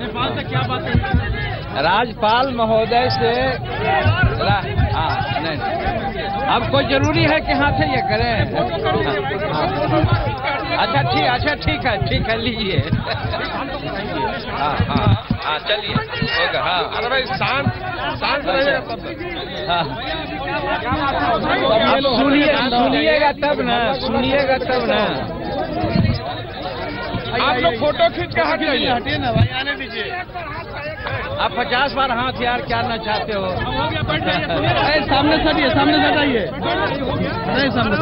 राज्यपाल से क्या बात है राज्यपाल महोदय से रा- हाँ नहीं। अब कोई ज़रूरी है कि हाथ से ये करें? हाँ। अच्छा ठीक अच्छा ठीक है ठीक है लीजिए। हाँ हाँ हाँ चलिए। होगा हाँ। अरे भाई शांत शांत तब सुनिए सुनिएगा तब ना सुनिएगा तब ना। आप लोग फ़ोटो खींच के हट जाइए। हटिए ना भाई आने दीजिए। आप पचास बार हाथ यार क्या ना चाहते हो। हो सामने से हटिए सामने से हटाइए। नहीं सामने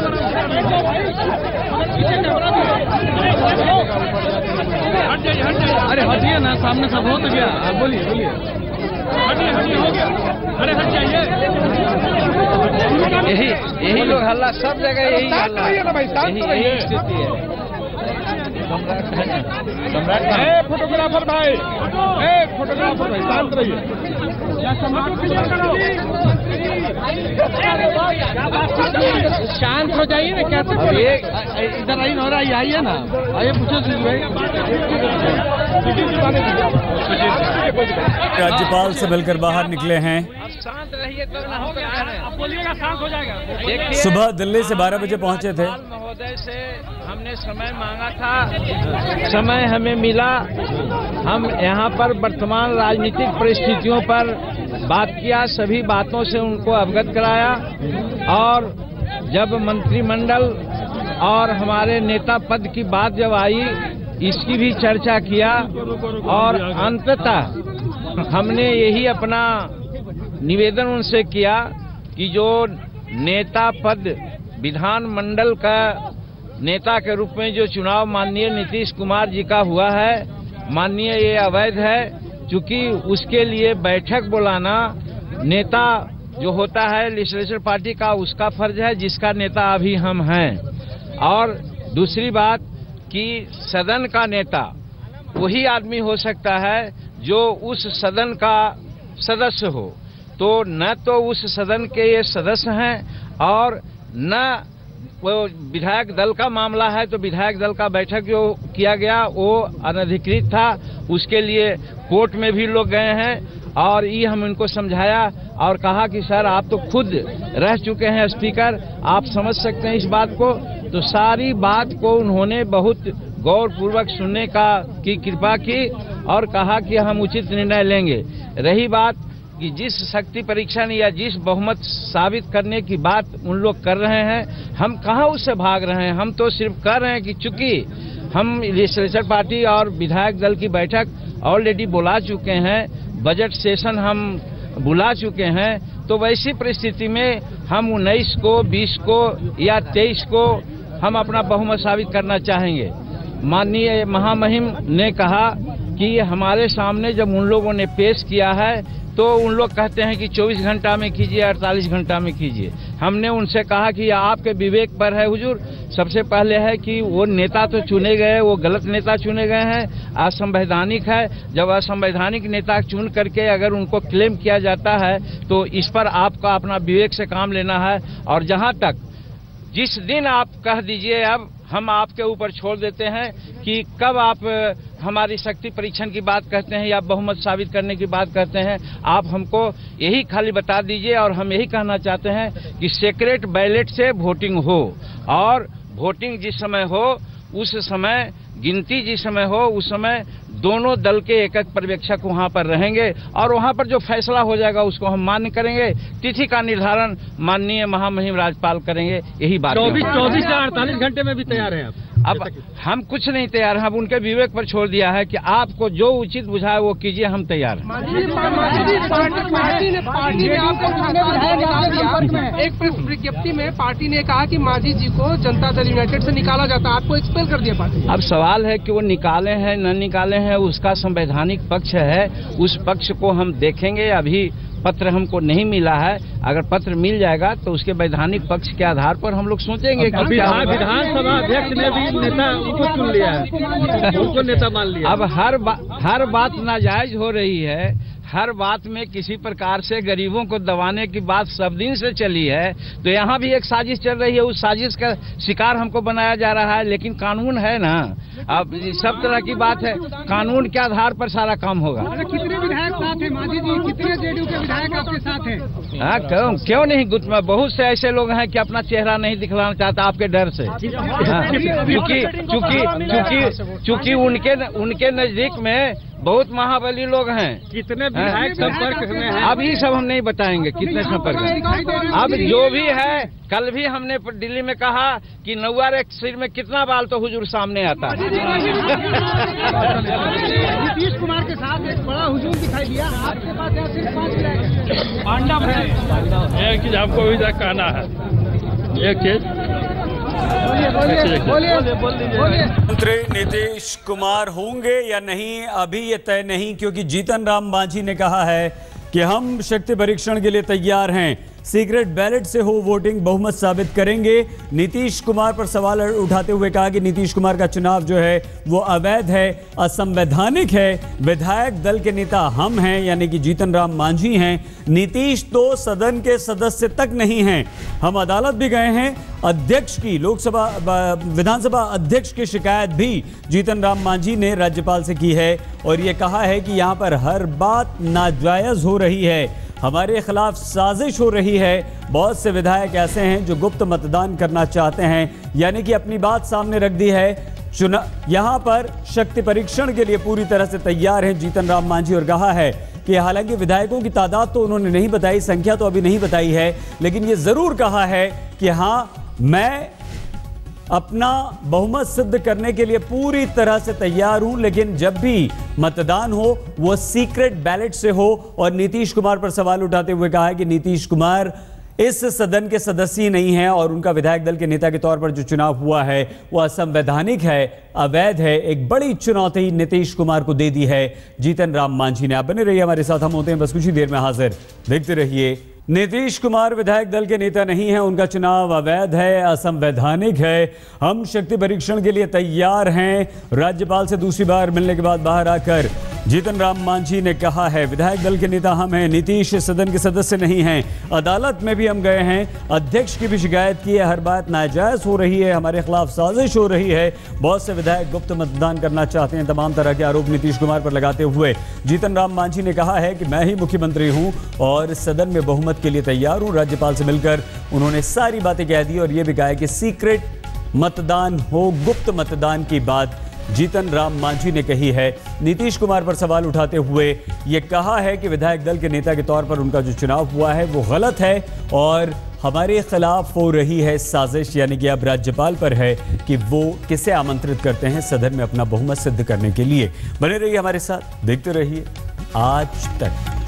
हट जाइए हट जाइए। अरे हटिए ना सामने सब हो तो गया। आप बोलिए बोलिए। हटिए हटिए हो गया। अरे हट जाइए। यही यही लोग हल्ला सब जगह यही हल्ला। शांत यही यही स्थिति है। सम्राट है। सम्राट फोटोग्राफर भाई। ए फोटोग्राफर भाई शांत रहिए। शांत हो जाइए ना क्या ये इधर आई ना आइए आइए ना। आइए पूछो सुजीत भाई। राज्यपाल से मिलकर बाहर निकले हैं। हो है हो सुबह दिल्ली से 12 बजे पहुँचे थे। महोदय से हमने समय मांगा था। समय हमें मिला। हम यहाँ पर वर्तमान राजनीतिक परिस्थितियों पर बात किया सभी बातों से उनको अवगत कराया। और जब मंत्रिमंडल और हमारे नेता पद की बात जब आई इसकी भी चर्चा किया। और अंततः हमने यही अपना निवेदन उनसे किया कि जो नेता पद विधानमंडल का नेता के रूप में जो चुनाव माननीय नीतीश कुमार जी का हुआ है, माननीय ये अवैध है, चूँकि उसके लिए बैठक बुलाना नेता जो होता है लिस्ट्रेचर पार्टी का उसका फ़र्ज़ है, जिसका नेता अभी हम हैं। और दूसरी बात कि सदन का नेता वही आदमी हो सकता है जो उस सदन का सदस्य हो तो न तो उस सदन के ये सदस्य हैं और न वो विधायक दल का मामला है तो विधायक दल का बैठक जो किया गया, वो अनधिकृत था। उसके लिए कोर्ट में भी लोग गए हैं और ये हम इनको समझाया और कहा कि, सर, आप तो खुद रह चुके हैं, स्पीकर, आप समझ सकते हैं इस बात को। तो सारी बात को उन्होंने बहुत गौरपूर्वक सुनने का की कृपा की और कहा कि हम उचित निर्णय लेंगे। रही बात कि जिस शक्ति परीक्षण या जिस बहुमत साबित करने की बात उन लोग कर रहे हैं, हम कहाँ उससे भाग रहे हैं? हम तो सिर्फ़ कह रहे हैं कि चूँकि हम लेजिस्लेचर पार्टी और विधायक दल की बैठक ऑलरेडी बुला चुके हैं बजट सेशन हम बुला चुके हैं तो वैसी परिस्थिति में हम उन्नीस को, बीस को या तेईस को हम अपना बहुमत साबित करना चाहेंगे। माननीय महामहिम ने कहा कि हमारे सामने जब उन लोगों ने पेश किया है तो उन लोग कहते हैं कि 24 घंटा में कीजिए 48 घंटा में कीजिए। हमने उनसे कहा कि आपके विवेक पर है, हुजूर। सबसे पहले है कि वो नेता तो चुने गए वो गलत नेता चुने गए हैं, असंवैधानिक है। जब असंवैधानिक नेता चुन करके अगर उनको क्लेम किया जाता है तो इस पर आपका अपना विवेक से काम लेना है। और जहाँ तक जिस दिन आप कह दीजिए, अब हम आपके ऊपर छोड़ देते हैं कि कब आप हमारी शक्ति परीक्षण की बात कहते हैं या बहुमत साबित करने की बात कहते हैं आप हमको यही खाली बता दीजिए और हम यही कहना चाहते हैं कि सेक्रेट बैलेट से वोटिंग हो। और वोटिंग जिस समय हो उस समय गिनती जिस समय हो उस समय दोनों दल के एक एक पर्यवेक्षक वहाँ पर रहेंगे और वहाँ पर जो फैसला हो जाएगा उसको हम मान्य करेंगे। तिथि का निर्धारण माननीय महामहिम राज्यपाल करेंगे। यही बात चौबीस चौबीस से अड़तालीस घंटे में भी तैयार है आप। अब हम कुछ नहीं तैयार हैं। अब उनके विवेक पर छोड़ दिया है कि आपको जो उचित बुझाए वो कीजिए हम तैयार हैं। पार्टी ने पार्टी ने आपको थाने विधायक निकाल दिया एक प्रेस विज्ञप्ति में पार्टी ने कहा कि मांझी जी को जनता दल यूनाइटेड से निकाला जाता आपको एक्सपेल कर दिया पार्टी अब सवाल है कि वो निकाले हैं न निकाले हैं उसका संवैधानिक पक्ष है उस पक्ष को हम देखेंगे। अभी पत्र हमको नहीं मिला है। अगर पत्र मिल जाएगा तो उसके वैधानिक पक्ष के आधार पर हम लोग सोचेंगे कि। विधानसभा अध्यक्ष ने भी नेता उनको चुन लिया है। उनको नेता मान लिया अब हर बा, हर बात नाजायज हो रही है। हर बात में किसी प्रकार से गरीबों को दबाने की बात सब दिन से चली है। तो यहाँ भी एक साजिश चल रही है। उस साजिश का शिकार हमको बनाया जा रहा है। लेकिन कानून है ना। अब सब तरह की बात है। कानून के आधार पर सारा काम होगा। कितने विधायक साथ हैं मांझी जी? कितने जेडीयू के विधायक आपके साथ हैं? हाँ क्यों क्यों नहीं? गुट में बहुत से ऐसे लोग हैं कि अपना चेहरा नहीं दिखलाना चाहता आपके डर से। हाँ, क्योंकि क्योंकि क्योंकि क्योंकि उनके उनके नज़दीक में बहुत महाबली लोग हैं। कितने हाँ, विधायक संपर्क में हैं? ये सब हम नहीं बताएँगे कितने संपर्क में अब जो भी है कल भी हमने दिल्ली में कहा कि नौवार एक सिर में कितना बाल तो हुजूर सामने आता है। नीतीश कुमार के साथ एक बड़ा हुजूम दिखाई दिया। आपके पास यहाँ सिर्फ़ पाँच विधायक पांडव है। एक चीज़ आपको भी कहना है। एक चीज़ बोलिए बोलिए बोलिए बोलिए मंत्री नीतीश कुमार होंगे या नहीं अभी ये तय नहीं क्योंकि जीतन राम मांझी ने कहा है कि हम शक्ति परीक्षण के लिए तैयार हैं। सीक्रेट बैलेट से हो वोटिंग बहुमत साबित करेंगे। नीतीश कुमार पर सवाल उठाते हुए कहा कि नीतीश कुमार का चुनाव जो है, वो अवैध है, असंवैधानिक है। विधायक दल के नेता हम हैं, यानी कि जीतन राम मांझी हैं। नीतीश तो सदन के सदस्य तक नहीं हैं। हम अदालत भी गए हैं। अध्यक्ष की लोकसभा विधानसभा अध्यक्ष की शिकायत भी जीतन राम मांझी ने राज्यपाल से की है। और ये कहा है कि यहाँ पर हर बात नाजायज हो रही है। हमारे खिलाफ साजिश हो रही है। बहुत से विधायक ऐसे हैं जो गुप्त मतदान करना चाहते हैं। यानी कि अपनी बात सामने रख दी है। चुना, यहाँ पर शक्ति परीक्षण के लिए पूरी तरह से तैयार हैं जीतन राम मांझी और कहा है कि हालाँकि विधायकों की तादाद तो उन्होंने नहीं बताई, संख्या तो अभी नहीं बताई है। लेकिन ये ज़रूर कहा है कि हाँ मैं अपना बहुमत सिद्ध करने के लिए पूरी तरह से तैयार हूँ, लेकिन जब भी मतदान हो, वो सीक्रेट बैलेट से हो। और नीतीश कुमार पर सवाल उठाते हुए कहा है कि नीतीश कुमार इस सदन के सदस्य नहीं हैं और उनका विधायक दल के नेता के तौर पर जो चुनाव हुआ है, वो असंवैधानिक है, अवैध है। एक बड़ी चुनौती नीतीश कुमार को दे दी है। जीतन राम मांझी ने आप बने रहिए हमारे साथ, हम होते हैं बस कुछ ही देर में हाजिर। देखते रहिए नीतीश कुमार विधायक दल के नेता नहीं है, उनका चुनाव अवैध है, असंवैधानिक है। हम शक्ति परीक्षण के लिए तैयार हैं। राज्यपाल से दूसरी बार मिलने के बाद बाहर आकर जीतन राम मांझी ने कहा है, विधायक दल के नेता हम हैं, नीतीश सदन के सदस्य नहीं हैं। अदालत में भी हम गए हैं, अध्यक्ष की भी शिकायत की है, हर बात नाजायज हो रही है, हमारे खिलाफ साजिश हो रही है। बहुत से विधायक गुप्त मतदान करना चाहते हैं, तमाम तरह के आरोप नीतीश कुमार पर लगाते हुए। जीतन राम मांझी ने कहा है कि मैं ही मुख्यमंत्री हूँ और सदन में बहुमत के लिए तैयार हूँ। राज्यपाल से मिलकर उन्होंने सारी बातें कह दी और यह भी कहा कि सीक्रेट मतदान हो, गुप्त मतदान की बात जीतन राम मांझी ने कही है। नीतीश कुमार पर सवाल उठाते हुए ये कहा है कि विधायक दल के नेता के तौर पर उनका जो चुनाव हुआ है, वो गलत है और हमारे खिलाफ हो रही है साजिश, यानी कि अब राज्यपाल पर है कि वो किसे आमंत्रित करते हैं सदन में अपना बहुमत सिद्ध करने के लिए। बने रहिए हमारे साथ, देखते रहिए आज तक।